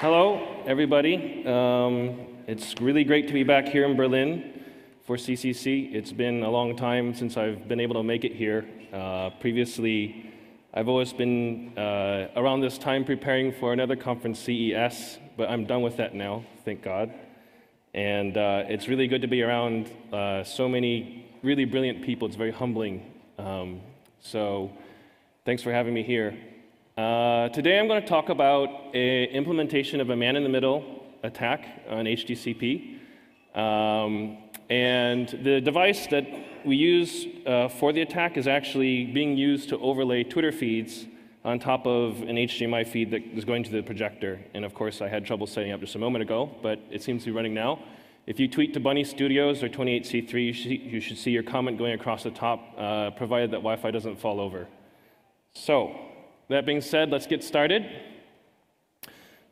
Hello, everybody. Um, it's really great to be back here in Berlin for CCC. It's been a long time since I've been able to make it here. Uh, previously, I've always been uh, around this time preparing for another conference, CES, but I'm done with that now, thank God. And uh, it's really good to be around uh, so many really brilliant people. It's very humbling. Um, so, thanks for having me here. Uh, today I'm going to talk about a implementation of a man-in-the-middle attack on HDCP. Um, and the device that we use uh, for the attack is actually being used to overlay Twitter feeds on top of an HDMI feed that is going to the projector. And of course, I had trouble setting up just a moment ago, but it seems to be running now. If you tweet to Bunnie Studios or 28C3, you should, you should see your comment going across the top, uh, provided that Wi-Fi doesn't fall over. So, that being said, let's get started.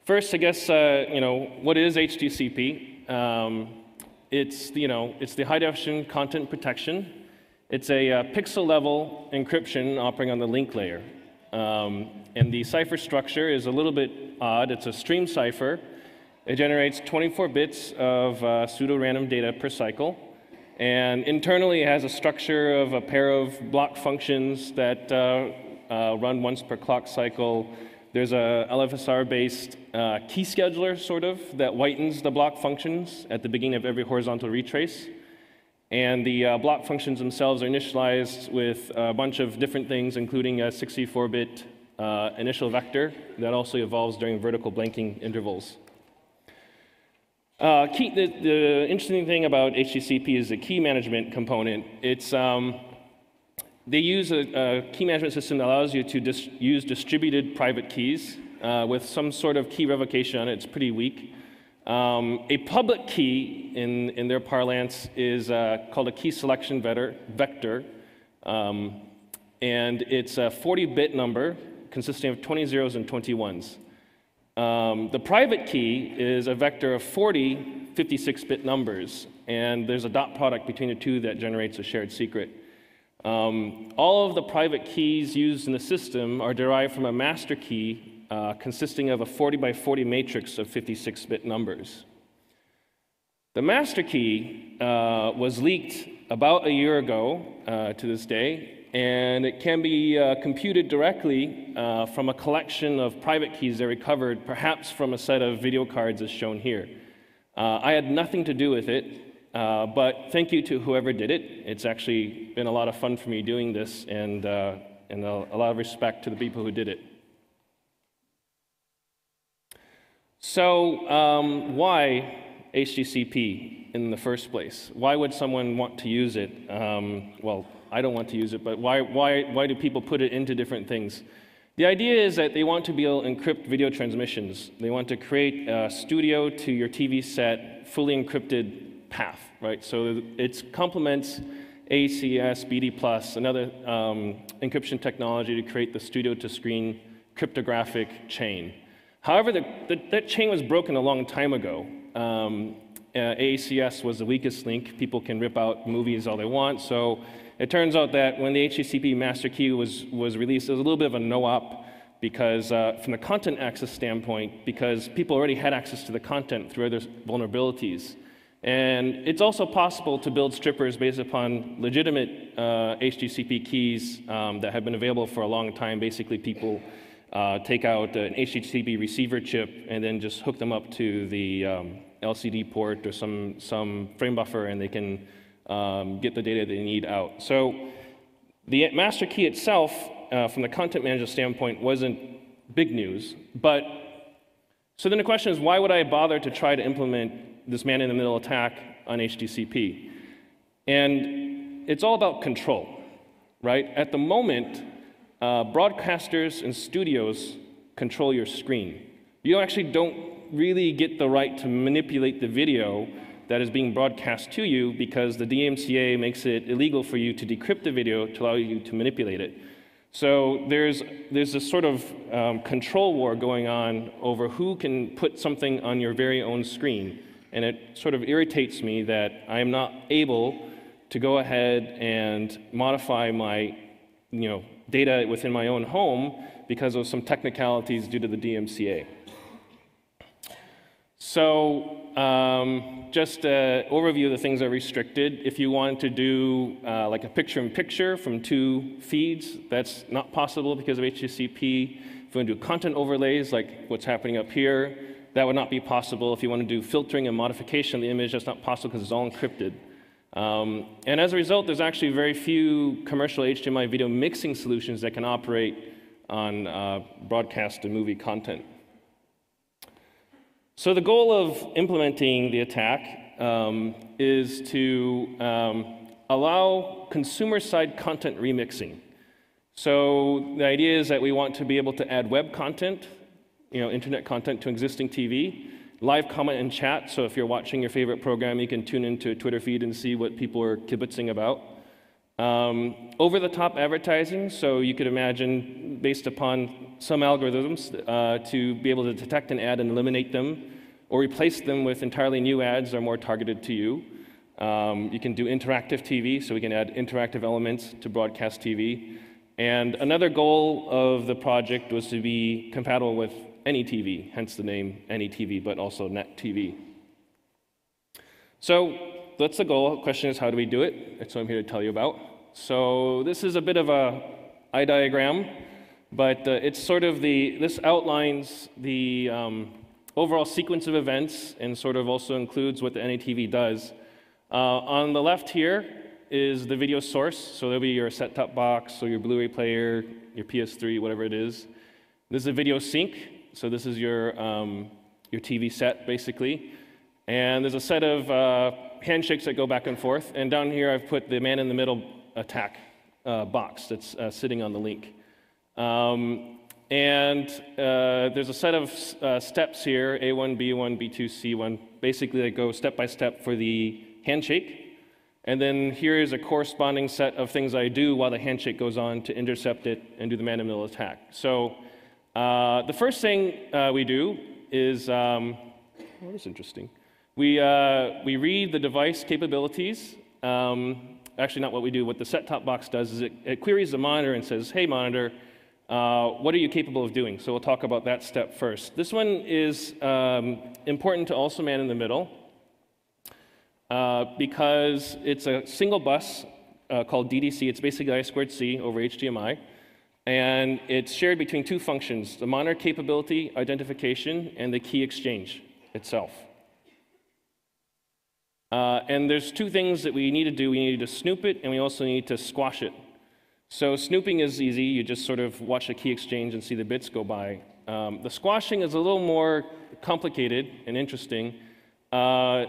First, I guess, uh, you know, what is HDCP? Um, it's, you know, it's the high definition content protection. It's a uh, pixel level encryption operating on the link layer. Um, and the cipher structure is a little bit odd. It's a stream cipher. It generates 24 bits of uh, pseudo-random data per cycle. And internally, it has a structure of a pair of block functions that uh, uh, run once per clock cycle. There's a LFSR-based uh, key scheduler, sort of, that whitens the block functions at the beginning of every horizontal retrace. And the uh, block functions themselves are initialized with a bunch of different things, including a 64-bit uh, initial vector that also evolves during vertical blanking intervals. Uh, key, the, the, interesting thing about HDCP is the key management component. It's, um, they use a, a, key management system that allows you to dis use distributed private keys uh, with some sort of key revocation on it. It's pretty weak. Um, a public key, in, in their parlance, is uh, called a key selection vector, vector um, and it's a 40-bit number consisting of 20 zeros and 20 ones. Um, the private key is a vector of 40 56-bit numbers, and there's a dot product between the two that generates a shared secret. Um, all of the private keys used in the system are derived from a master key uh, consisting of a 40 by 40 matrix of 56 bit numbers. The master key uh, was leaked about a year ago uh, to this day, and it can be uh, computed directly uh, from a collection of private keys they recovered, perhaps from a set of video cards as shown here. Uh, I had nothing to do with it. Uh, but thank you to whoever did it. It's actually been a lot of fun for me doing this, and, uh, and a, a, lot of respect to the people who did it. So, um, why HDCP in the first place? Why would someone want to use it? Um, well, I don't want to use it, but why, why, why do people put it into different things? The idea is that they want to be able to encrypt video transmissions. They want to create a studio to your TV set, fully encrypted path, right? So it complements AACS, BD+, Plus, another um, encryption technology to create the studio-to-screen cryptographic chain. However, the, the, that chain was broken a long time ago. Um, uh, AACS was the weakest link. People can rip out movies all they want. So it turns out that when the HDCP master key was, was released, it was a little bit of a no-op because uh, from the content access standpoint, because people already had access to the content through other vulnerabilities. And it's also possible to build strippers based upon legitimate uh, HDCP keys um, that have been available for a long time. Basically, people uh, take out an HDCP receiver chip and then just hook them up to the um, LCD port or some, some frame buffer, and they can um, get the data they need out. So the master key itself, uh, from the content manager standpoint, wasn't big news. But so then the question is, why would I bother to try to implement this man-in-the-middle attack on HDCP. And it's all about control, right? At the moment, uh, broadcasters and studios control your screen. You actually don't really get the right to manipulate the video that is being broadcast to you because the DMCA makes it illegal for you to decrypt the video to allow you to manipulate it. So there's, there's this sort of um, control war going on over who can put something on your very own screen. And it sort of irritates me that I am not able to go ahead and modify my you know, data within my own home because of some technicalities due to the DMCA. So um, just an overview of the things that are restricted. If you want to do uh, like a picture-in-picture from two feeds, that's not possible because of HDCP. If you want to do content overlays, like what's happening up here, that would not be possible. If you want to do filtering and modification of the image, that's not possible because it's all encrypted. Um, and as a result, there's actually very few commercial HDMI video mixing solutions that can operate on uh, broadcast and movie content. So the goal of implementing the attack um, is to um, allow consumer-side content remixing. So the idea is that we want to be able to add web content, you know, internet content to existing TV, live comment and chat. So if you're watching your favorite program, you can tune into a Twitter feed and see what people are kibitzing about. Um, over the top advertising, so you could imagine, based upon some algorithms, uh, to be able to detect an ad and eliminate them, or replace them with entirely new ads that are more targeted to you. Um, you can do interactive TV, so we can add interactive elements to broadcast TV. And another goal of the project was to be compatible with any TV, hence the name any TV, but also Net TV. So that's the goal. Question is, how do we do it? That's what I'm here to tell you about. So this is a bit of a eye diagram, but uh, it's sort of the, this outlines the um, overall sequence of events and sort of also includes what the AnyTV does. Uh, on the left here is the video source, so there'll be your set-top box or your Blu-ray player, your PS3, whatever it is. This is a video sync, so this is your, um, your TV set, basically. And there's a set of uh, handshakes that go back and forth. And down here, I've put the man in the middle attack uh, box that's uh, sitting on the link. Um, and uh, there's a set of uh, steps here A1, B1, B2, C1, basically that go step by step for the handshake. And then here is a corresponding set of things I do while the handshake goes on to intercept it and do the man in the middle attack. So uh, the first thing uh, we do is, um, oh, that's interesting. We, uh, we read the device capabilities. Um, actually, not what we do. What the set-top box does is it, it queries the monitor and says, hey, monitor, uh, what are you capable of doing? So we'll talk about that step first. This one is um, important to also man in the middle uh, because it's a single bus called DDC. It's basically I squared C over HDMI. And it's shared between two functions, the monitor capability identification and the key exchange itself. Uh, and there's two things that we need to do. We need to snoop it, and we also need to squash it. So snooping is easy. You just sort of watch a key exchange and see the bits go by. Um, the squashing is a little more complicated and interesting. Uh,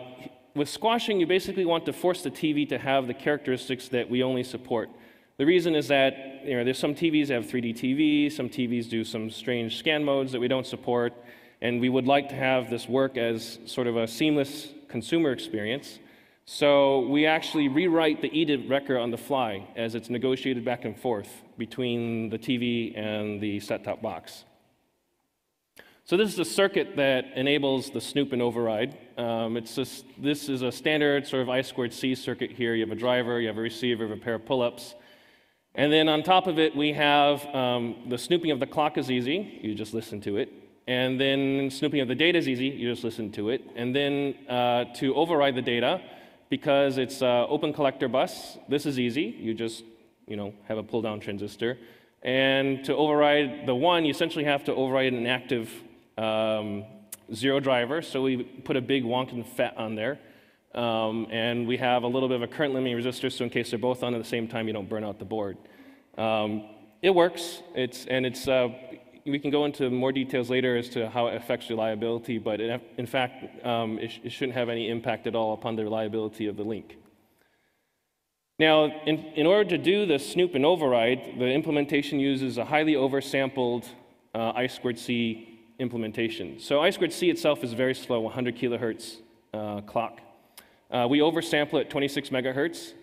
with squashing, you basically want to force the TV to have the characteristics that we only support. The reason is that you know, there's some TVs that have 3D TV, some TVs do some strange scan modes that we don't support, and we would like to have this work as sort of a seamless consumer experience. So we actually rewrite the EDID record on the fly as it's negotiated back and forth between the TV and the set-top box. So this is a circuit that enables the snoop and override. Um, it's just, this is a standard sort of I squared C circuit here. You have a driver, you have a receiver, you have a pair of pull-ups. And then on top of it, we have um, the snooping of the clock is easy. You just listen to it. And then snooping of the data is easy. You just listen to it. And then uh, to override the data, because it's uh, open collector bus. This is easy. You just you know, have a pull down transistor. And to override the one, you essentially have to override an active um, zero driver. So we put a big wonkin FET on there. Um, and we have a little bit of a current limiting resistor, so in case they're both on at the same time, you don't burn out the board. Um, it works, it's, and it's uh, we can go into more details later as to how it affects reliability, but it, in fact, um, it, sh it, shouldn't have any impact at all upon the reliability of the link. Now, in, in order to do the snoop and override, the implementation uses a highly oversampled uh, I squared C implementation. So I squared C itself is very slow, 100 kilohertz uh, clock. Uh, we oversample at 26 megahertz,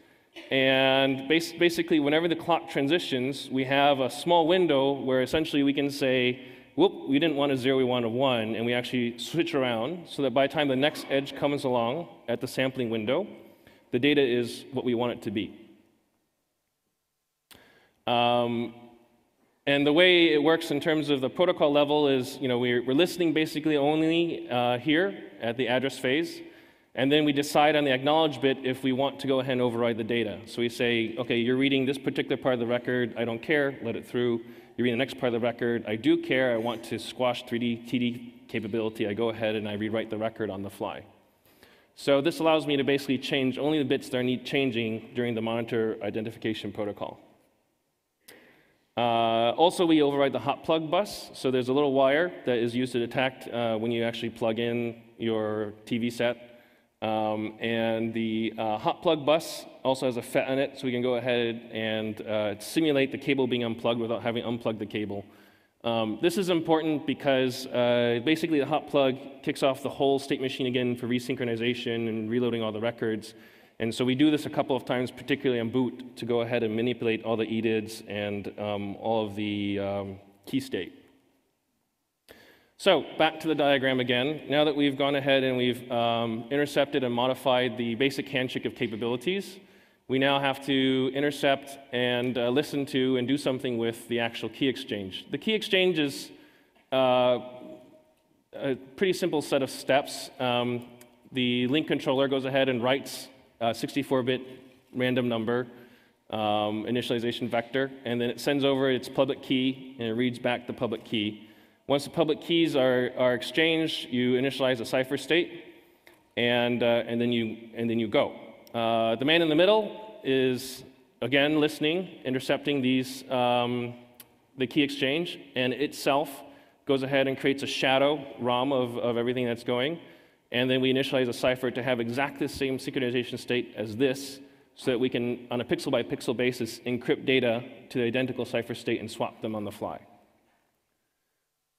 and bas basically, whenever the clock transitions, we have a small window where essentially we can say, whoop, we didn't want a zero, we want a one, and we actually switch around so that by the time the next edge comes along at the sampling window, the data is what we want it to be. Um, And the way it works in terms of the protocol level is, you know, we're, we're listening basically only uh, here at the address phase. And then we decide on the acknowledge bit if we want to go ahead and override the data. So we say, okay, you're reading this particular part of the record, I don't care, let it through. You're reading the next part of the record, I do care, I want to squash 3D TD capability, I go ahead and I rewrite the record on the fly. So this allows me to basically change only the bits that need changing during the monitor identification protocol. Uh, also, we override the hot plug bus. So there's a little wire that is used to detect uh, when you actually plug in your TV set um, and the uh, hot plug bus also has a FET on it, so we can go ahead and uh, simulate the cable being unplugged without having unplugged the cable. Um, this is important because uh, basically the hot plug kicks off the whole state machine again for resynchronization and reloading all the records. And so we do this a couple of times, particularly on boot, to go ahead and manipulate all the EDIDs and um, all of the um, key state. So back to the diagram again. Now that we've gone ahead and we've um, intercepted and modified the basic handshake of capabilities, we now have to intercept and uh, listen to and do something with the actual key exchange. The key exchange is uh, a pretty simple set of steps. Um, the link controller goes ahead and writes a 64-bit random number um, initialization vector, and then it sends over its public key and it reads back the public key. Once the public keys are, are exchanged, you initialize a cipher state, and, uh, and, then, you, and then you go. Uh, the man in the middle is, again, listening, intercepting these, um, the key exchange, and itself goes ahead and creates a shadow ROM of, of everything that's going. And then we initialize a cipher to have exactly the same synchronization state as this, so that we can, on a pixel by pixel basis, encrypt data to the identical cipher state and swap them on the fly.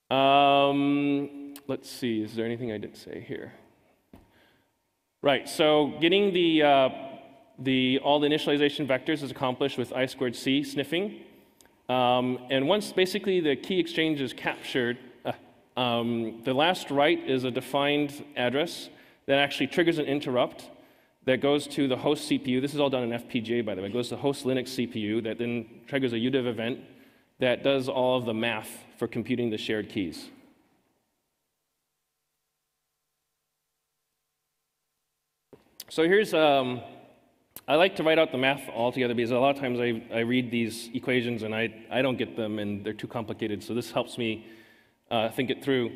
Um, let's see, is there anything I didn't say here? Right, so getting the, uh, the, all the initialization vectors is accomplished with I squared C sniffing. Um, and once basically the key exchange is captured, uh, um, the last write is a defined address that actually triggers an interrupt that goes to the host CPU. This is all done in FPGA, by the way. It goes to the host Linux CPU that then triggers a udev event that does all of the math for computing the shared keys. So here's, um, I like to write out the math altogether because a lot of times I, I read these equations and I, I don't get them and they're too complicated. So this helps me uh, think it through.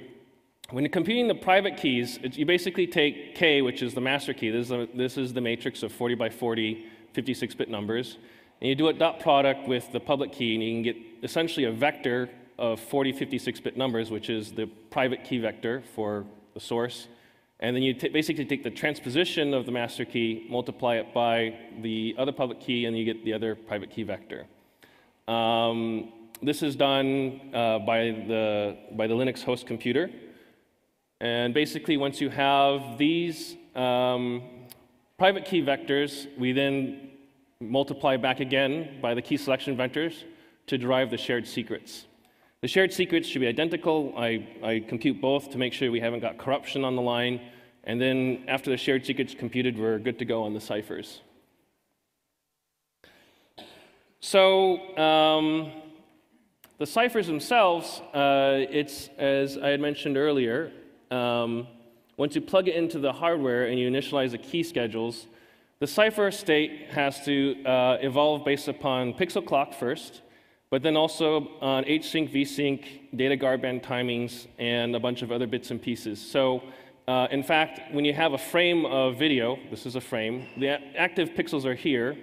When you're computing the private keys, you basically take K, which is the master key. This is, a, this is the matrix of 40 by 40, 56-bit numbers. And you do a dot product with the public key, and you can get essentially a vector of 40, 56-bit numbers, which is the private key vector for the source. And then you basically take the transposition of the master key, multiply it by the other public key, and you get the other private key vector. Um, this is done uh, by, the, by the Linux host computer. And basically, once you have these um, private key vectors, we then multiply back again by the key selection vectors to derive the shared secrets. The shared secrets should be identical. I, I compute both to make sure we haven't got corruption on the line. And then after the shared secrets computed, we're good to go on the ciphers. So um, the ciphers themselves, uh, it's, as I had mentioned earlier, um, once you plug it into the hardware and you initialize the key schedules, the cipher state has to uh, evolve based upon pixel clock first, but then also on HSync, VSync, data guard band timings, and a bunch of other bits and pieces. So uh, in fact, when you have a frame of video, this is a frame, the active pixels are here,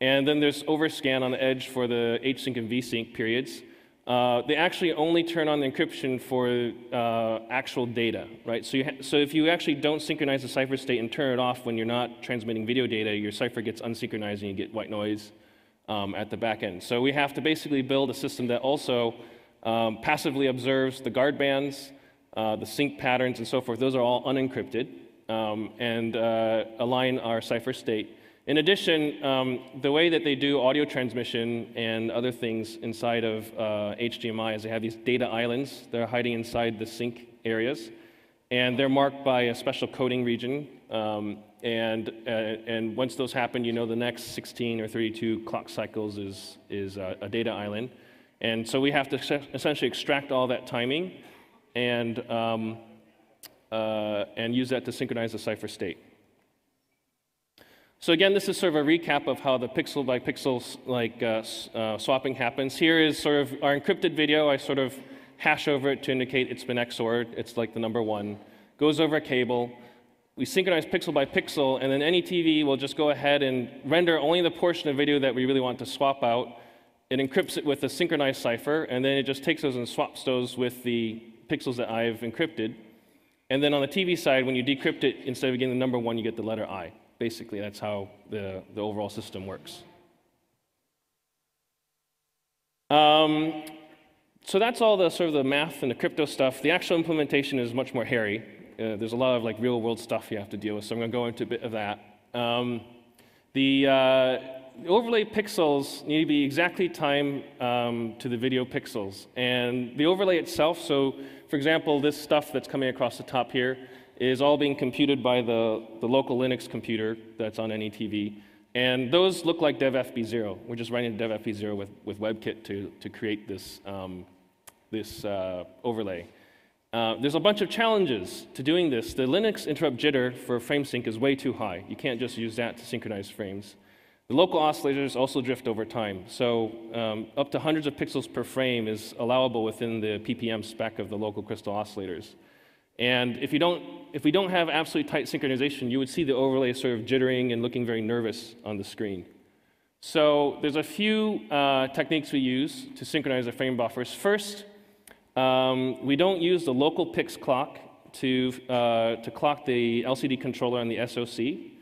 and then there's overscan on the edge for the HSync and VSync periods. Uh, they actually only turn on the encryption for uh, actual data, right? So, so if you actually don't synchronize the cipher state and turn it off when you're not transmitting video data, your cipher gets unsynchronized and you get white noise um, at the back end. So we have to basically build a system that also um, passively observes the guard bands, uh, the sync patterns, and so forth. Those are all unencrypted um, and uh, align our cipher state in addition, um, the way that they do audio transmission and other things inside of uh, HDMI is they have these data islands that are hiding inside the sync areas, and they're marked by a special coding region. Um, and, uh, and once those happen, you know the next 16 or 32 clock cycles is, is a data island. And so we have to essentially extract all that timing and, um, uh, and use that to synchronize the cipher state. So again, this is sort of a recap of how the pixel by pixel like uh, uh, swapping happens. Here is sort of our encrypted video. I sort of hash over it to indicate it's been XORed. It's like the number one. Goes over a cable. We synchronize pixel by pixel, and then any TV will just go ahead and render only the portion of video that we really want to swap out. It encrypts it with a synchronized cipher, and then it just takes those and swaps those with the pixels that I've encrypted. And then on the TV side, when you decrypt it, instead of getting the number one, you get the letter I. Basically, that's how the, the overall system works. Um, so that's all the sort of the math and the crypto stuff. The actual implementation is much more hairy. Uh, there's a lot of like real world stuff you have to deal with, so I'm going to go into a bit of that. Um, the, uh, overlay pixels need to be exactly timed um, to the video pixels. And the overlay itself, so for example, this stuff that's coming across the top here, is all being computed by the, the local Linux computer that's on any TV. And those look like DevFB0. We're just writing DevFB0 with, with WebKit to, to create this, um, this uh, overlay. Uh, there's a bunch of challenges to doing this. The Linux interrupt jitter for frame sync is way too high. You can't just use that to synchronize frames. The local oscillators also drift over time. So um, up to hundreds of pixels per frame is allowable within the PPM spec of the local crystal oscillators. And if, you don't, if we don't have absolutely tight synchronization, you would see the overlay sort of jittering and looking very nervous on the screen. So there's a few uh, techniques we use to synchronize the frame buffers. First, um, we don't use the local pix clock to, uh, to clock the LCD controller on the SoC.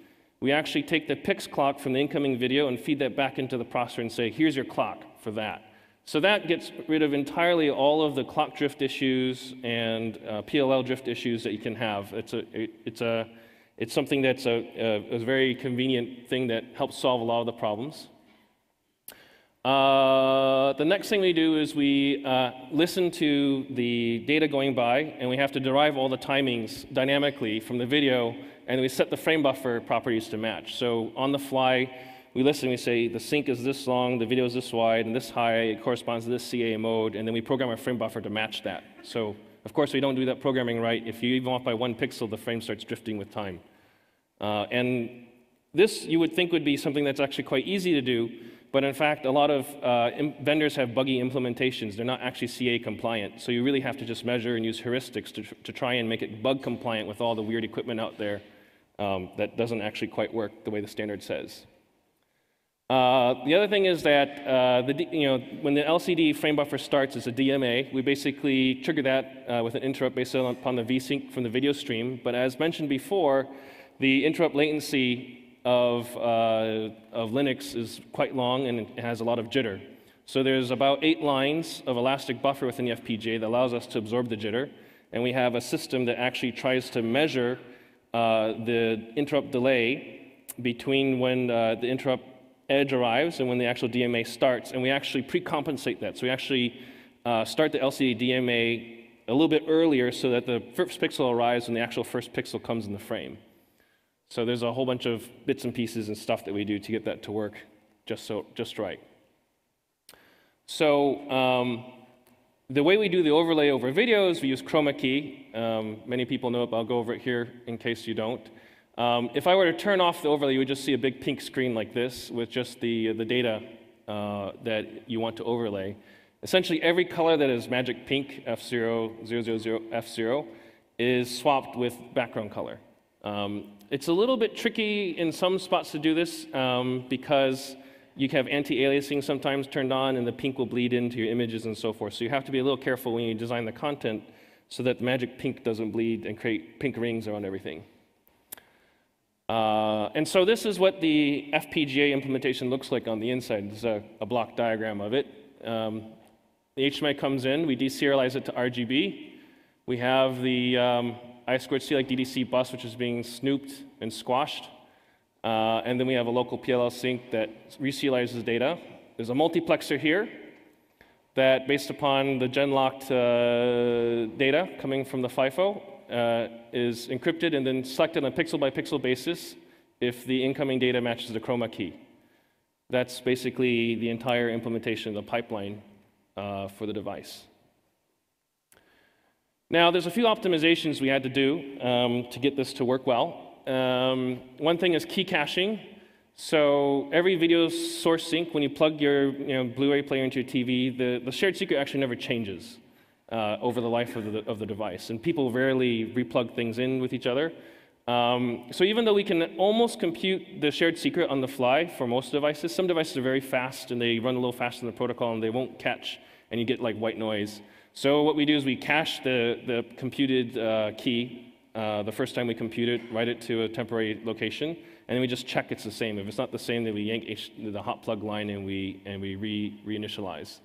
We actually take the pix clock from the incoming video and feed that back into the processor and say, here's your clock for that. So that gets rid of entirely all of the clock drift issues and uh, PLL drift issues that you can have. It's, a, it, it's, a, it's something that's a, a, a, very convenient thing that helps solve a lot of the problems. Uh, the next thing we do is we uh, listen to the data going by, and we have to derive all the timings dynamically from the video, and we set the frame buffer properties to match. So on the fly, we listen, we say the sync is this long, the video is this wide, and this high, it corresponds to this CA mode, and then we program our frame buffer to match that. So, of course, we don't do that programming right. If you even off by one pixel, the frame starts drifting with time. Uh, and this, you would think, would be something that's actually quite easy to do, but in fact, a lot of uh, vendors have buggy implementations. They're not actually CA compliant. So you really have to just measure and use heuristics to, to try and make it bug compliant with all the weird equipment out there um, that doesn't actually quite work the way the standard says. Uh, the other thing is that uh, the, you know, when the LCD frame buffer starts, it's a DMA. We basically trigger that uh, with an interrupt based upon the vsync from the video stream. But as mentioned before, the interrupt latency of, uh, of Linux is quite long and it has a lot of jitter. So there's about eight lines of elastic buffer within the FPGA that allows us to absorb the jitter. And we have a system that actually tries to measure uh, the interrupt delay between when uh, the interrupt edge arrives and when the actual DMA starts, and we actually pre-compensate that. So we actually uh, start the LCD DMA a little bit earlier so that the first pixel arrives when the actual first pixel comes in the frame. So there's a whole bunch of bits and pieces and stuff that we do to get that to work just, so, just right. So um, the way we do the overlay over videos, we use chroma key. Um, many people know it, but I'll go over it here in case you don't. Um, if I were to turn off the overlay, you would just see a big pink screen like this with just the, the data uh, that you want to overlay. Essentially, every color that is magic pink, F0, 000, F0, is swapped with background color. Um, it's a little bit tricky in some spots to do this um, because you have anti-aliasing sometimes turned on and the pink will bleed into your images and so forth. So you have to be a little careful when you design the content so that the magic pink doesn't bleed and create pink rings around everything. Uh, and so this is what the FPGA implementation looks like on the inside. There's a, a block diagram of it. Um, the HDMI comes in, we deserialize it to RGB. We have the um, I2C like DDC bus, which is being snooped and squashed. Uh, and then we have a local PLL sync that reserializes data. There's a multiplexer here that, based upon the genlocked uh, data coming from the FIFO, uh, is encrypted and then selected on a pixel by pixel basis if the incoming data matches the chroma key. That's basically the entire implementation of the pipeline uh, for the device. Now, there's a few optimizations we had to do um, to get this to work well. Um, one thing is key caching. So every video source sync, when you plug your you know, Blu-ray player into your TV, the, the shared secret actually never changes uh, over the life of the, of the device. And people rarely replug things in with each other. Um, so even though we can almost compute the shared secret on the fly for most devices, some devices are very fast and they run a little faster than the protocol and they won't catch and you get like white noise. So what we do is we cache the, the computed uh, key uh, the first time we compute it, write it to a temporary location, and then we just check it's the same. If it's not the same, then we yank H the hot plug line and we, and we re reinitialize.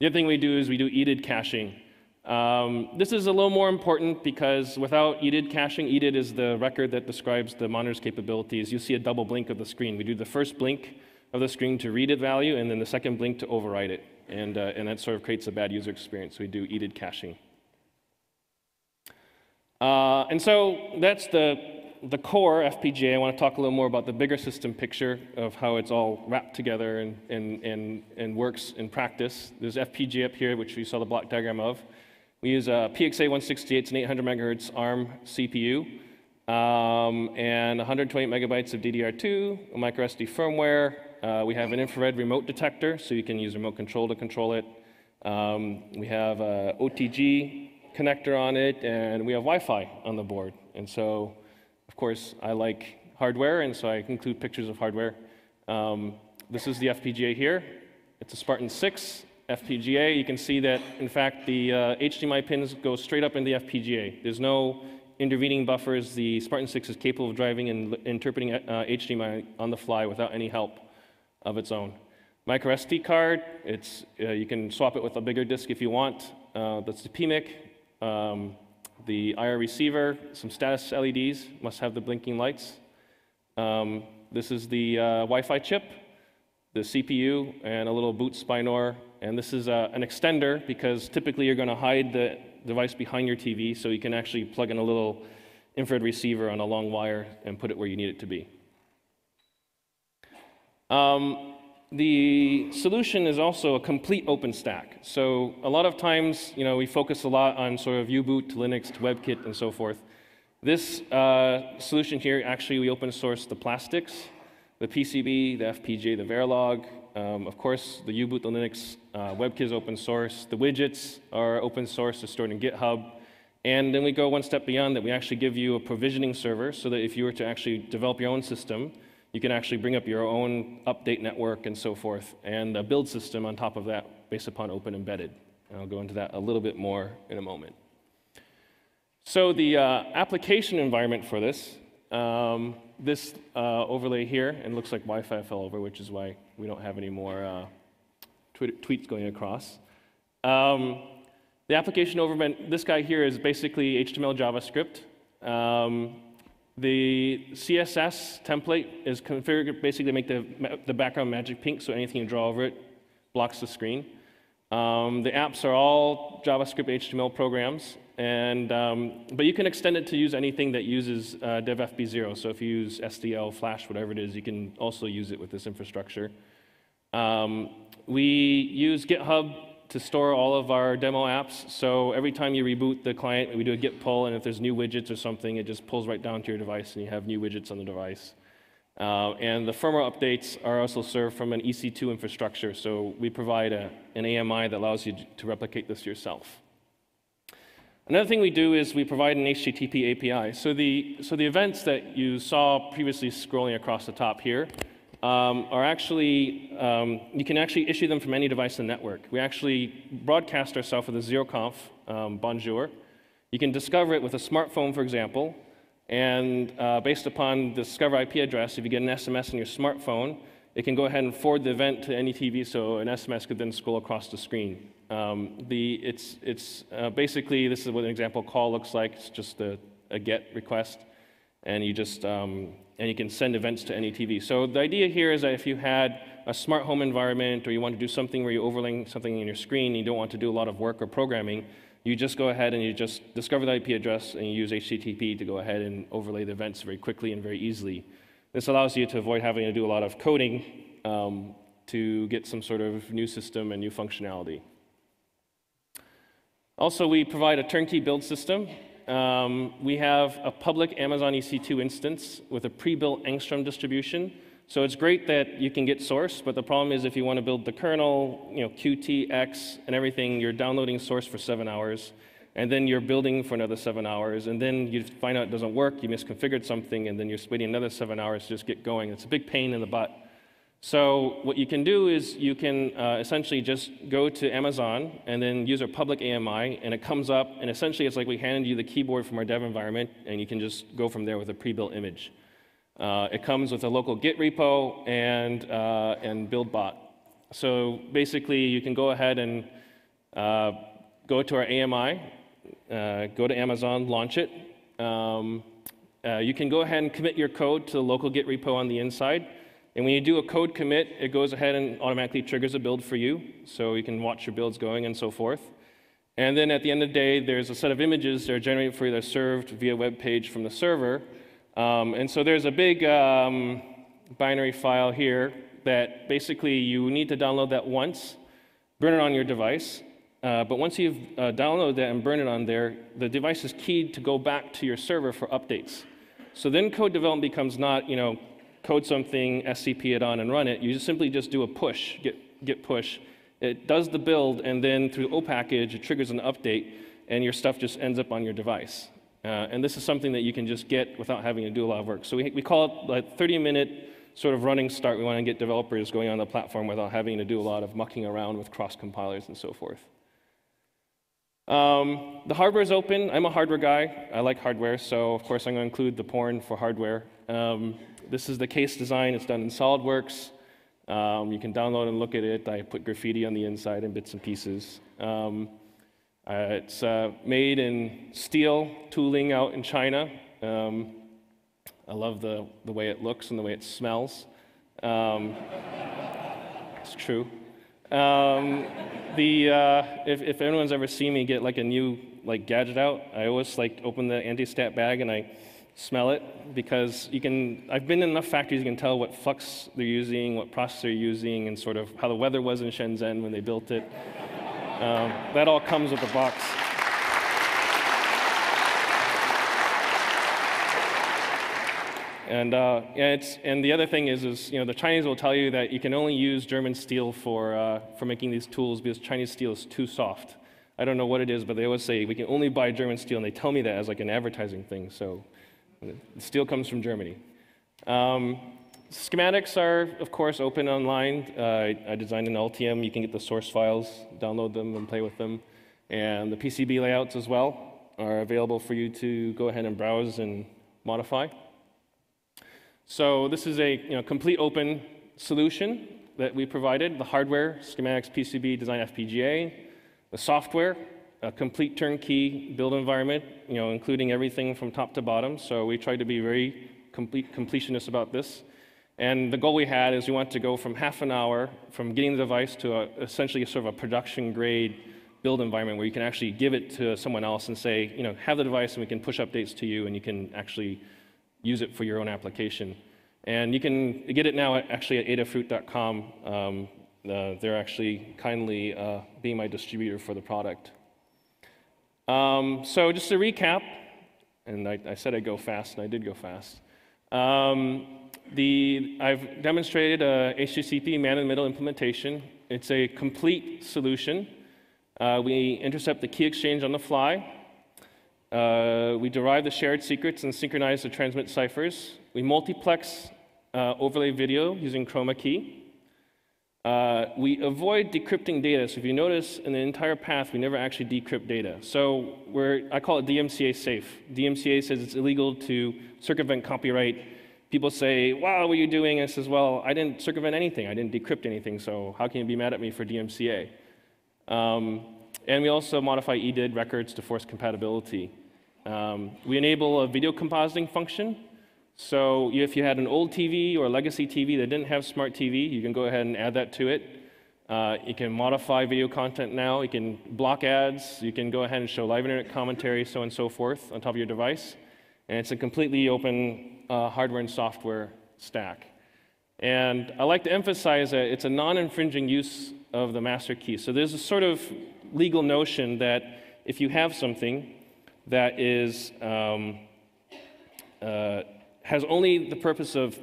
The other thing we do is we do EDID caching. Um, this is a little more important because without EDID caching, EDID is the record that describes the monitor's capabilities. You see a double blink of the screen. We do the first blink of the screen to read a value, and then the second blink to overwrite it. And, uh, and that sort of creates a bad user experience. So we do EDID caching. Uh, and so that's the, the core FPGA. I want to talk a little more about the bigger system picture of how it's all wrapped together and, and, and, and works in practice. There's FPGA up here, which we saw the block diagram of. We use a PXA 168, it's an 800 megahertz ARM CPU, um, and 128 megabytes of DDR2, a micro SD firmware. Uh, we have an infrared remote detector, so you can use remote control to control it. Um, we have a OTG connector on it, and we have Wi-Fi on the board. And so, of course, I like hardware, and so I include pictures of hardware. Um, this is the FPGA here. It's a Spartan 6 FPGA. You can see that, in fact, the uh, HDMI pins go straight up in the FPGA. There's no intervening buffers. The Spartan 6 is capable of driving and interpreting uh, HDMI on the fly without any help of its own. Micro SD card, it's, uh, you can swap it with a bigger disk if you want. Uh, that's the PMIC um, the IR receiver, some status LEDs, must have the blinking lights. Um, this is the uh, Wi-Fi chip, the CPU, and a little boot spinor. And this is uh, an extender because typically you're going to hide the device behind your TV, so you can actually plug in a little infrared receiver on a long wire and put it where you need it to be. Um, the solution is also a complete open stack. So a lot of times, you know, we focus a lot on sort of U-boot to Linux to WebKit and so forth. This uh, solution here, actually, we open source the plastics, the PCB, the FPGA, the Verilog. Um, of course, the U-boot to Linux uh, WebKit is open source. The widgets are open source, they're stored in GitHub. And then we go one step beyond that. We actually give you a provisioning server so that if you were to actually develop your own system, you can actually bring up your own update network and so forth, and a build system on top of that based upon Open Embedded. And I'll go into that a little bit more in a moment. So the uh, application environment for this, um, this uh, overlay here, and looks like Wi-Fi fell over, which is why we don't have any more uh, tweets going across. Um, the application environment, this guy here is basically HTML JavaScript. Um, the CSS template is configured basically to make the, the background magic pink, so anything you draw over it blocks the screen. Um, the apps are all JavaScript HTML programs, and, um, but you can extend it to use anything that uses uh, DevFB0. So if you use SDL, Flash, whatever it is, you can also use it with this infrastructure. Um, we use GitHub to store all of our demo apps. So every time you reboot the client, we do a git pull, and if there's new widgets or something, it just pulls right down to your device, and you have new widgets on the device. Uh, and the firmware updates are also served from an EC2 infrastructure. So we provide a, an AMI that allows you to replicate this yourself. Another thing we do is we provide an HTTP API. So the, so the events that you saw previously scrolling across the top here um, are actually, um, you can actually issue them from any device in the network. We actually broadcast ourselves with a zeroconf um, bonjour. You can discover it with a smartphone, for example, and uh, based upon the discover IP address, if you get an SMS on your smartphone, it can go ahead and forward the event to any TV, so an SMS could then scroll across the screen. Um, the, it's it's uh, basically, this is what an example call looks like. It's just a, a GET request, and you just um, and you can send events to any TV. So the idea here is that if you had a smart home environment or you want to do something where you're overlaying something in your screen, and you don't want to do a lot of work or programming, you just go ahead and you just discover the IP address and you use HTTP to go ahead and overlay the events very quickly and very easily. This allows you to avoid having to do a lot of coding um, to get some sort of new system and new functionality. Also, we provide a turnkey build system. Um, we have a public Amazon EC2 instance with a pre-built Angstrom distribution. So it's great that you can get source, but the problem is if you want to build the kernel, you know, Qt, X, and everything, you're downloading source for seven hours, and then you're building for another seven hours, and then you find out it doesn't work, you misconfigured something, and then you're waiting another seven hours to just get going. It's a big pain in the butt. So what you can do is you can uh, essentially just go to Amazon and then use our public AMI, and it comes up, and essentially it's like we handed you the keyboard from our dev environment, and you can just go from there with a pre-built image. Uh, it comes with a local Git repo and, uh, and BuildBot. So basically, you can go ahead and uh, go to our AMI, uh, go to Amazon, launch it. Um, uh, you can go ahead and commit your code to the local Git repo on the inside. And when you do a code commit, it goes ahead and automatically triggers a build for you, so you can watch your builds going and so forth. And then at the end of the day, there's a set of images that are generated for you that are served via web page from the server. Um, and so there's a big um, binary file here that basically you need to download that once, burn it on your device. Uh, but once you've uh, downloaded that and burned it on there, the device is keyed to go back to your server for updates. So then code development becomes not, you know, code something, SCP it on, and run it. You just simply just do a push, git push. It does the build, and then through O package, it triggers an update, and your stuff just ends up on your device. Uh, and this is something that you can just get without having to do a lot of work. So we, we call it like 30 minute sort of running start. We want to get developers going on the platform without having to do a lot of mucking around with cross compilers and so forth. Um, the hardware is open. I'm a hardware guy. I like hardware, so of course I'm going to include the porn for hardware. Um, this is the case design. It's done in SolidWorks. Um, you can download and look at it. I put graffiti on the inside and bits and pieces. Um, uh, it's uh, made in steel tooling out in China. Um, I love the, the way it looks and the way it smells. Um, it's true. Um, the, uh, if, if anyone's ever seen me get like a new like gadget out, I always like open the anti-stat bag and I smell it because you can, I've been in enough factories, you can tell what flux they're using, what process they're using, and sort of how the weather was in Shenzhen when they built it. Um, that all comes with the box. And, uh, yeah, it's, and the other thing is, is, you know, the Chinese will tell you that you can only use German steel for, uh, for making these tools because Chinese steel is too soft. I don't know what it is, but they always say we can only buy German steel, and they tell me that as like an advertising thing. So the steel comes from Germany. Um, schematics are, of course, open online. Uh, I, I, designed an Altium. You can get the source files, download them, and play with them. And the PCB layouts as well are available for you to go ahead and browse and modify. So this is a you know, complete open solution that we provided. The hardware, schematics, PCB, design FPGA. The software, a complete turnkey build environment, you know, including everything from top to bottom. So we tried to be very complete, completionist about this. And the goal we had is we want to go from half an hour from getting the device to a, essentially sort of a production grade build environment where you can actually give it to someone else and say, you know, have the device and we can push updates to you and you can actually use it for your own application. And you can get it now actually at adafruit.com. Um, uh, they're actually kindly uh, being my distributor for the product. Um, so just to recap, and I, I, said I'd go fast, and I did go fast. Um, the, I've demonstrated a HDCP man-in-the-middle implementation. It's a complete solution. Uh, we intercept the key exchange on the fly. Uh, we derive the shared secrets and synchronize the transmit ciphers. We multiplex uh, overlay video using chroma key. Uh, we avoid decrypting data. So if you notice in the entire path, we never actually decrypt data. So we're, I call it DMCA safe. DMCA says it's illegal to circumvent copyright. People say, wow, what are you doing? And I says, well, I didn't circumvent anything. I didn't decrypt anything, so how can you be mad at me for DMCA? Um, and we also modify EDID records to force compatibility. Um, we enable a video compositing function. So if you had an old TV or a legacy TV that didn't have smart TV, you can go ahead and add that to it. Uh, you can modify video content now. You can block ads. You can go ahead and show live internet commentary, so on and so forth, on top of your device. And it's a completely open uh, hardware and software stack. And I like to emphasize that it's a non-infringing use of the master key. So there's a sort of legal notion that if you have something that is um, uh, has only the purpose of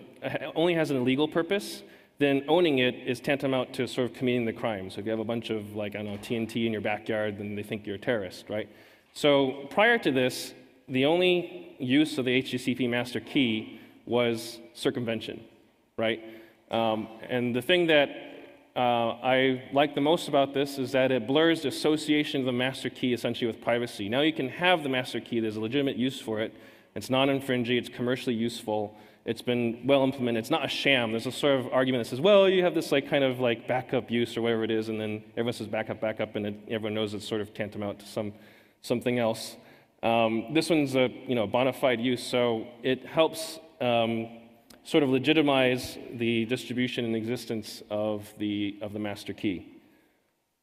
only has an illegal purpose, then owning it is tantamount to sort of committing the crime. So if you have a bunch of like I don't know TNT in your backyard, then they think you're a terrorist, right? So prior to this, the only use of the HDCP master key was circumvention, right? Um, and the thing that uh, I like the most about this is that it blurs the association of the master key essentially with privacy. Now you can have the master key, there's a legitimate use for it. It's non infringing, it's commercially useful, it's been well implemented, it's not a sham. There's a sort of argument that says, well, you have this like kind of like backup use or whatever it is, and then everyone says backup, backup, and it, everyone knows it's sort of tantamount to some, something else. Um, this one's a you know, bona fide use, so it helps um, sort of legitimize the distribution and existence of the, of the master key.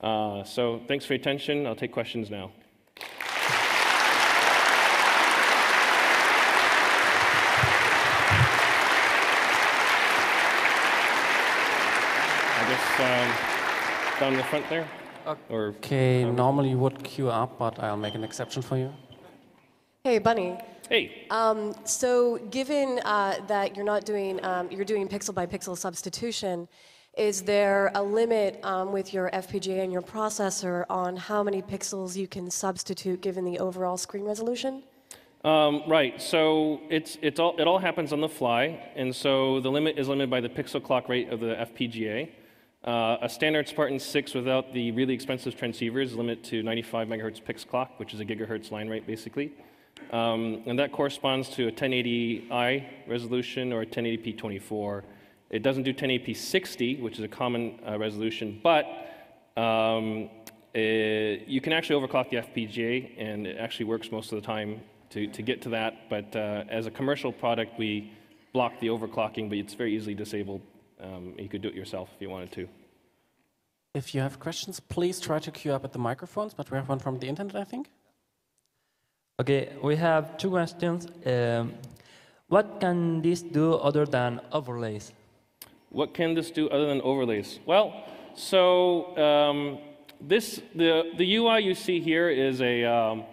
Uh, so thanks for your attention. I'll take questions now. I guess um, down the front there? Or, Okay, normally you would queue up, but I'll make an exception for you. Hey, Bunnie. hey, Um, so, given uh, that you're not doing, um, you're doing pixel by pixel substitution, is there a limit um, with your FPGA and your processor on how many pixels you can substitute given the overall screen resolution? Um, right. So it's, it's all, it all happens on the fly, and so the limit is limited by the pixel clock rate of the FPGA. Uh, a standard Spartan 6 without the really expensive transceivers limit to 95 megahertz pix clock, which is a gigahertz line rate, basically. Um, and that corresponds to a 1080i resolution or a 1080p 24. It doesn't do 1080p 60, which is a common uh, resolution, but um, eh, you can actually overclock the FPGA, and it actually works most of the time to, to get to that. But uh, as a commercial product, we block the overclocking, but it's very easily disabled. Um, you could do it yourself if you wanted to. If you have questions, please try to queue up at the microphones, but we have one from the internet, I think. Okay, we have two questions. Um, what can this do other than overlays? What can this do other than overlays? Well, so um, this the the UI you see here is a um,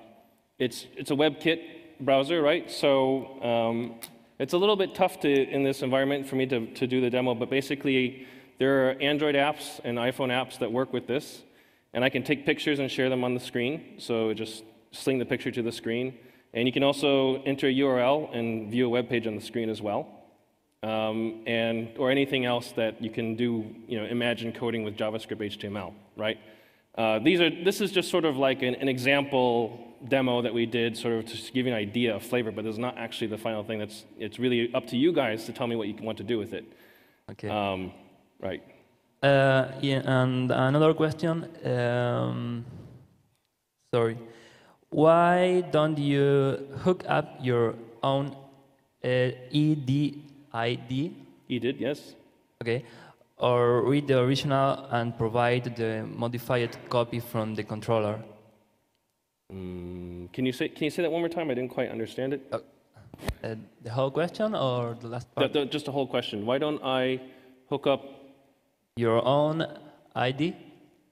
it's it's a WebKit browser, right? So um, it's a little bit tough to in this environment for me to to do the demo, but basically there are Android apps and iPhone apps that work with this, and I can take pictures and share them on the screen. So just sling the picture to the screen, and you can also enter a URL and view a web page on the screen as well um, and or anything else that you can do, you know, imagine coding with JavaScript HTML, right? Uh, these are, this is just sort of like an, an, example demo that we did, sort of to give you an idea of flavor, but it's not actually the final thing. That's, it's really up to you guys to tell me what you want to do with it. Okay. Um, right. Uh, yeah, and another question. Um, sorry. Why don't you hook up your own uh, ED ID, You did, yes? okay, or read the original and provide the modified copy from the controller. Mm, can you say can you say that one more time? I didn't quite understand it. Uh, the whole question or the last The- part? the- just a whole question. Why don't I hook up? Your own ID?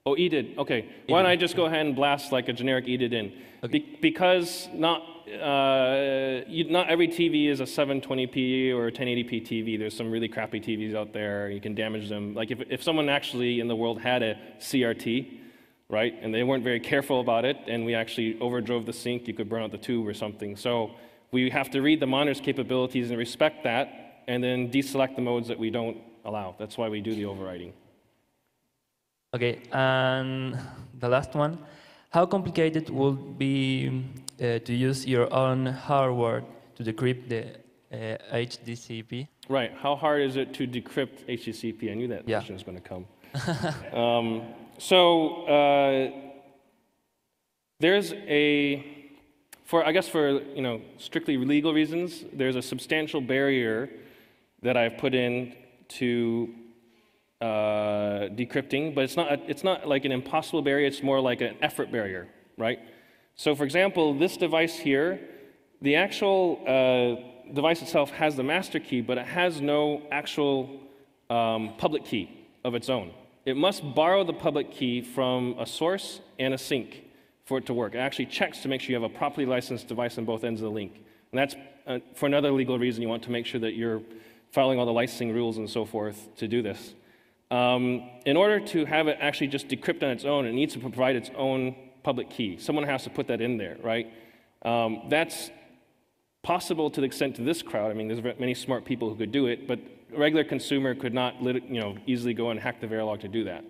Oh, EDID. Okay. Why don't I just go ahead and blast like a generic EDID in? Be- because not uh, you, not every TV is a 720p or 1080p TV. There's some really crappy TVs out there. You can damage them. Like if, if someone actually in the world had a CRT, right, and they weren't very careful about it, and we actually overdrove the sync. you could burn out the tube or something. So we have to read the monitor's capabilities and respect that, and then deselect the modes that we don't allow. That's why we do the overriding. Okay, and the last one. How complicated would be uh, to use your own hardware to decrypt the uh, HDCP? Right. How hard is it to decrypt HDCP? I knew that Yeah. question was going to come. um, so uh, there's a, for I guess for you know strictly legal reasons, there's a substantial barrier that I've put in to uh, decrypting, but it's not, a, it's not like an impossible barrier, it's more like an effort barrier, right? So, for example, this device here, the actual uh, device itself has the master key, but it has no actual um, public key of its own. It must borrow the public key from a source and a sink for it to work. It actually checks to make sure you have a properly licensed device on both ends of the link. And that's uh, for another legal reason. You want to make sure that you're following all the licensing rules and so forth to do this. Um, in order to have it actually just decrypt on its own, it needs to provide its own public key. Someone has to put that in there, right? Um, that's possible to the extent to this crowd. I mean, there's many smart people who could do it, but regular consumer could not, you know, easily go and hack the Verilog to do that.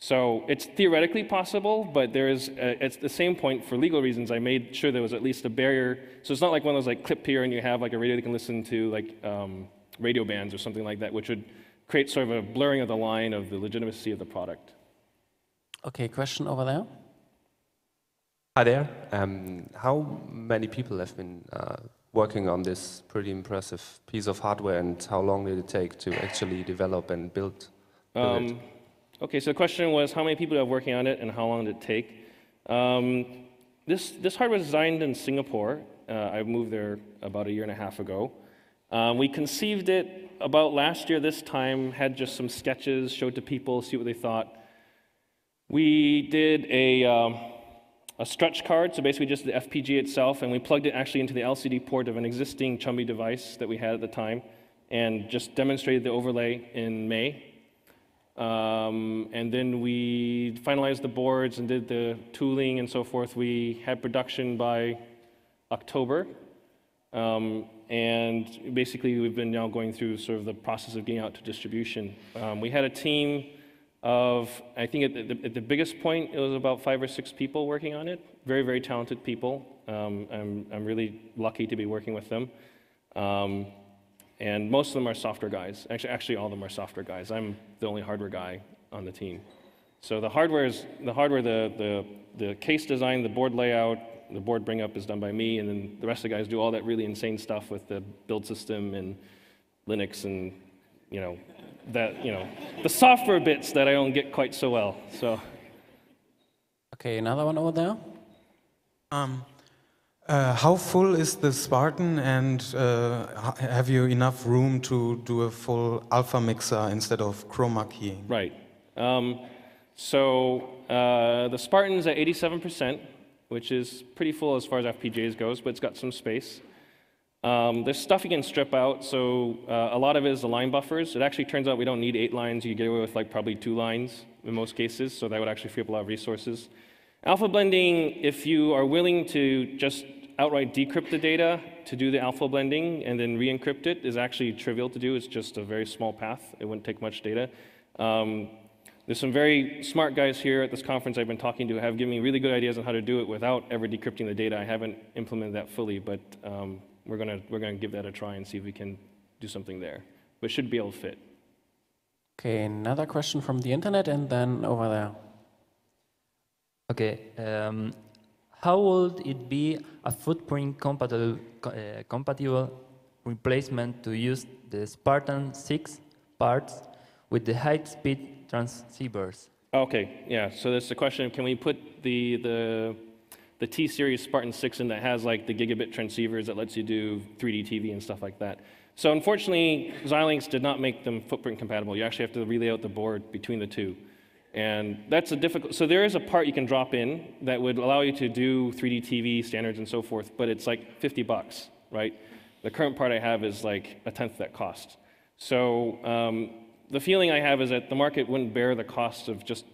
So it's theoretically possible, but there is, a, it's the same point for legal reasons. I made sure there was at least a barrier. So it's not like one of those like clip here and you have like a radio that can listen to like um, radio bands or something like that, which would create sort of a blurring of the line of the legitimacy of the product. Okay, question over there. Hi there. Um, how many people have been uh, working on this pretty impressive piece of hardware, and how long did it take to actually develop and build, build it? Um, okay, so the question was how many people are working on it and how long did it take? Um, this, this hardware was designed in Singapore. Uh, I moved there about a year and a half ago. Um, we conceived it about last year, this time, had just some sketches, showed to people, see what they thought. We did a, um, a stretch card, so basically just the FPGA itself, and we plugged it actually into the LCD port of an existing Chumby device that we had at the time, and just demonstrated the overlay in May. Um, and then we finalized the boards and did the tooling and so forth. We had production by October. Um, and basically, we've been now going through sort of the process of getting out to distribution. Um, we had a team of, I think at the, at the, biggest point, it was about five or six people working on it. Very, very talented people. Um, I'm, I'm really lucky to be working with them. Um, and most of them are software guys. Actually, actually, all of them are software guys. I'm the only hardware guy on the team. So the hardware is the hardware, the, the, the case design, the board layout, the board bring up is done by me, and then the rest of the guys do all that really insane stuff with the build system and Linux and you know that you know the software bits that I don't get quite so well. So. Okay, another one over there. Um, uh, how full is the Spartan, and uh, have you enough room to do a full alpha mixer instead of chroma keying? Right. Um, so uh, the Spartan's at 87 percent which is pretty full as far as FPGAs goes, but it's got some space. Um, there's stuff you can strip out, so uh, a lot of it is the line buffers. It actually turns out we don't need eight lines. You get away with like probably two lines in most cases, so that would actually free up a lot of resources. Alpha blending, if you are willing to just outright decrypt the data to do the alpha blending and then re-encrypt it is actually trivial to do. It's just a very small path. It wouldn't take much data. Um, there's some very smart guys here at this conference I've been talking to have given me really good ideas on how to do it without ever decrypting the data. I haven't implemented that fully, but um, we're going to we're gonna give that a try and see if we can do something there. But it should be able to fit. Okay, another question from the internet and then over there. Okay. Um, how would it be a footprint compatible, uh, compatible replacement to use the Spartan 6 parts with the high speed transceivers. Okay, yeah. So there's the question: Can we put the the the T series Spartan 6 in that has like the gigabit transceivers that lets you do 3D TV and stuff like that? So unfortunately, Xilinx did not make them footprint compatible. You actually have to relay out the board between the two. And that's a difficult, so there is a part you can drop in that would allow you to do 3D TV standards and so forth, but it's like 50 bucks, right? The current part I have is like a tenth that cost. So um, the feeling I have is that the market wouldn't bear the cost of just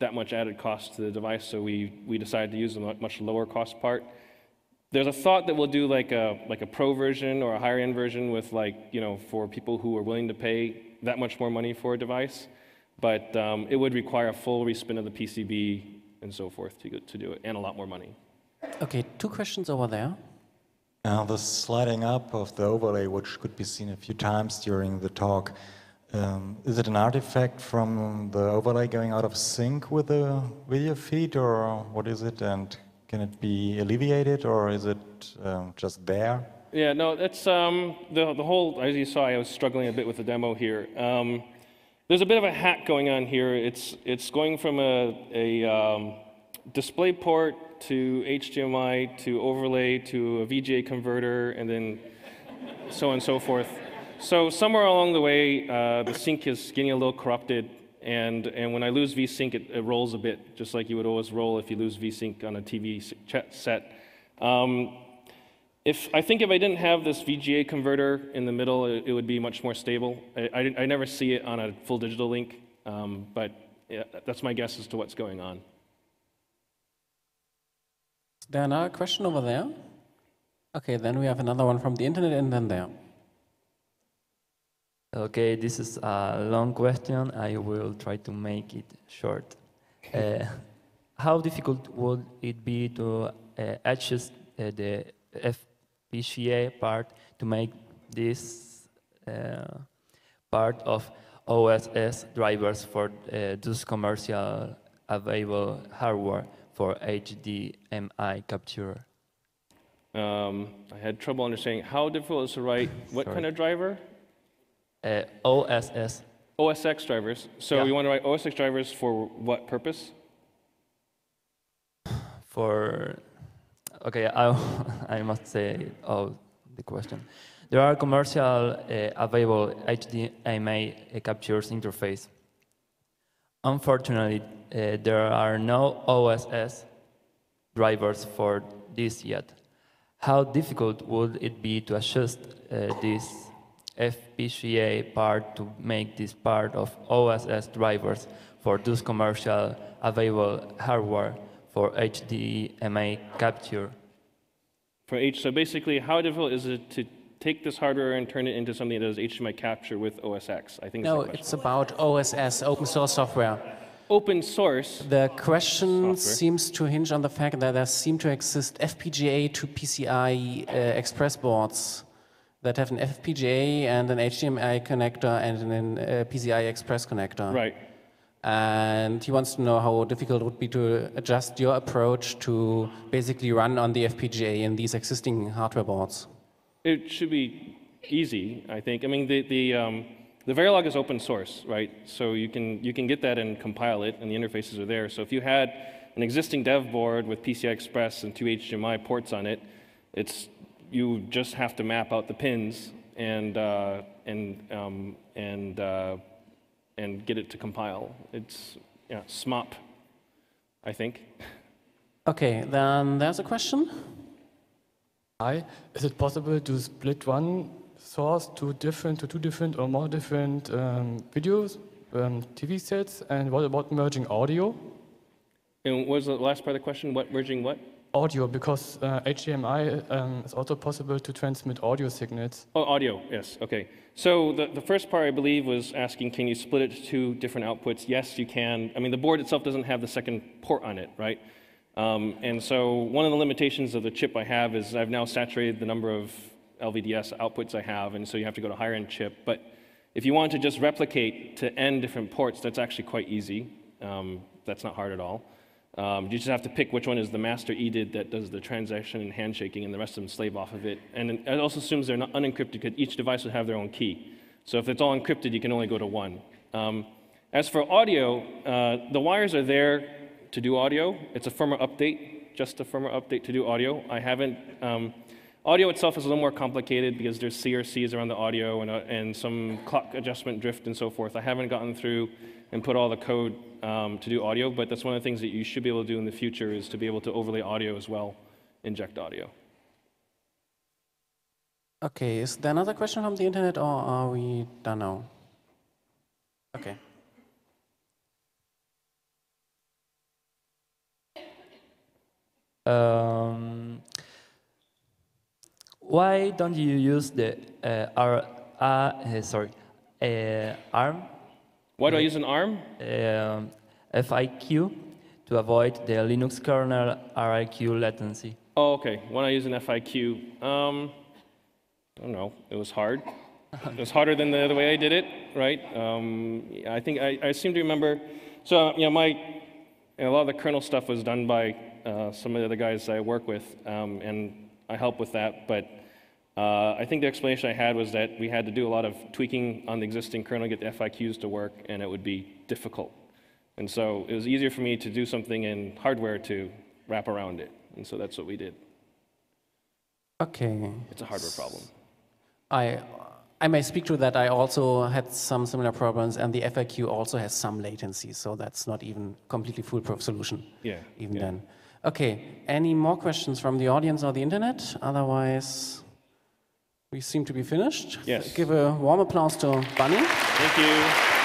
that much added cost to the device, so we, we decided to use a much lower cost part. There's a thought that we'll do like a, like a pro version or a higher end version with like, you know, for people who are willing to pay that much more money for a device, but um, it would require a full respin of the PCB and so forth to, to do it, and a lot more money. Okay, two questions over there. Now, the sliding up of the overlay, which could be seen a few times during the talk, um, is it an artifact from the overlay going out of sync with the video feed, or what is it? And can it be alleviated, or is it um, just there? Yeah, no, that's um, the, the whole, as you saw, I was struggling a bit with the demo here. Um, there's a bit of a hack going on here. It's, it's going from a, a um, display port to HDMI to overlay to a VGA converter, and then so on and so forth. So somewhere along the way, uh, the sync is getting a little corrupted, And, and when I lose VSync, it, it rolls a bit, just like you would always roll if you lose VSync on a TV set. Um, if, I think if I didn't have this VGA converter in the middle, it, it would be much more stable. I, I, I never see it on a full digital link, um, but yeah, that's my guess as to what's going on. Is there another question over there? Okay, then we have another one from the internet and then there. Okay, this is a long question. I will try to make it short. Uh, how difficult would it be to uh, adjust uh, the FPGA part to make this uh, part of OSS drivers for uh, those commercial available hardware for HDMI capture? Um, I had trouble understanding how difficult is to write what Sorry. kind of driver? Uh, OSS OSX drivers. So Yeah. you want to write OSX drivers for what purpose? for okay I, I must say all the question there are commercial uh, available HDMI captures interface unfortunately uh, there are no OSS drivers for this yet how difficult would it be to adjust uh, this FPGA part to make this part of OSS drivers for those commercial available hardware for HDMI capture? For H, so basically, how difficult is it to take this hardware and turn it into something that does HDMI capture with OSX? I think. is No, the it's about OSS, open source software. open source. The question Software. seems to hinge on the fact that there seem to exist FPGA to PCI uh, express boards that have an FPGA and an HDMI connector and an uh, PCI Express connector. Right. And he wants to know how difficult it would be to adjust your approach to basically run on the FPGA in these existing hardware boards. It should be easy, I think. I mean, the, the, um, the Verilog is open source, right? So you can, you can get that and compile it, and the interfaces are there. So if you had an existing dev board with PCI Express and two HDMI ports on it, it's, you just have to map out the pins and, uh, and, um, and, uh, and get it to compile. It's yeah, SMOP, I think. Okay, then there's a question. Hi, is it possible to split one source to different, to two different or more different um, videos, um, TV sets? And what about merging audio? And what was the last part of the question? What merging what? Audio, because uh, HDMI um, is also possible to transmit audio signals. Oh, audio, yes, okay. So the, the first part, I believe, was asking, can you split it to two different outputs? Yes, you can. I mean, the board itself doesn't have the second port on it, right? Um, and so one of the limitations of the chip I have is I've now saturated the number of LVDS outputs I have, and so you have to go to higher end chip. But if you want to just replicate to n different ports, that's actually quite easy. Um, that's not hard at all. Um, you just have to pick which one is the master EDID that does the transaction and handshaking, and the rest of them slave off of it. And it also assumes they're not unencrypted because each device would have their own key. So if it's all encrypted, you can only go to one. Um, as for audio, uh, the wires are there to do audio. It's a firmware update, just a firmware update to do audio. I haven't. Um, audio itself is a little more complicated because there's CRCs around the audio and, uh, and some clock adjustment drift and so forth. I haven't gotten through and put all the code um, to do audio, but that's one of the things that you should be able to do in the future is to be able to overlay audio as well, inject audio. Okay, is there another question from the internet or are we done now? Okay. Um, why don't you use the uh, R, uh, uh, sorry, uh, ARM Why do I use an ARM? um, FIQ to avoid the Linux kernel IRQ latency? Oh, okay. When I use an FIQ, um, I don't know. It was hard. it was harder than the, the way I did it, right? Um, I think I, I seem to remember. So, you know, my you know, a lot of the kernel stuff was done by uh, some of the other guys I work with, um, and I help with that. But uh, I think the explanation I had was that we had to do a lot of tweaking on the existing kernel, get the FIQs to work, and it would be difficult. And so it was easier for me to do something in hardware to wrap around it. And so that's what we did. Okay. It's a hardware problem. I, I may speak to that. I also had some similar problems, and the FIQ also has some latency, so that's not even completely foolproof solution. Yeah. Even yeah. then. Okay. Any more questions from the audience or the internet? Otherwise. We seem to be finished. Yes. Give a warm applause to Bunnie. Thank you.